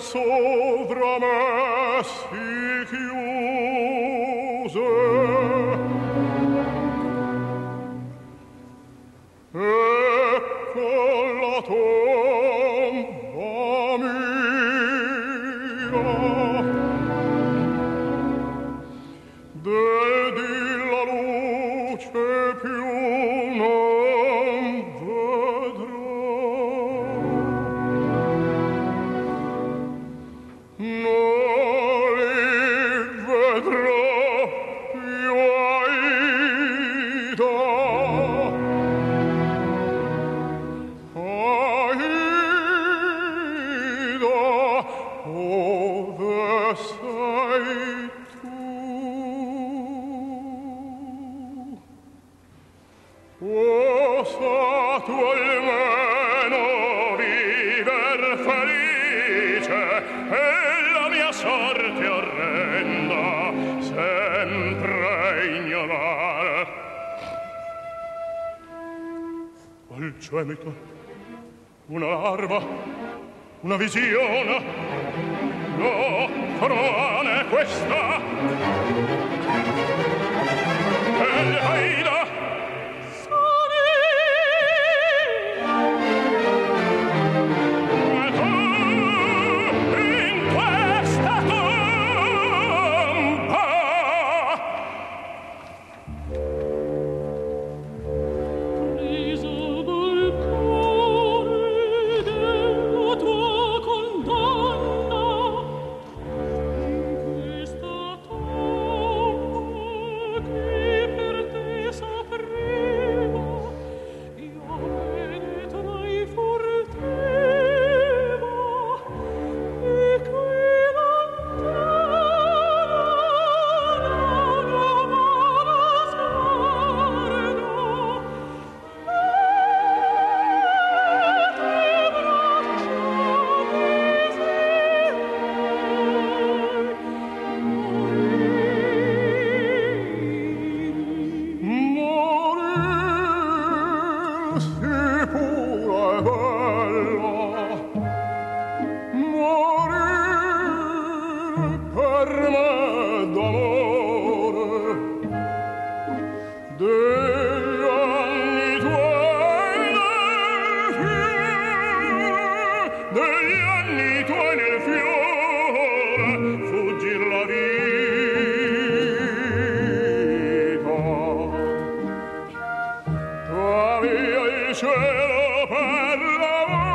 so fremito, una larva, una visione. No, è questa. Egli faida, 是不 per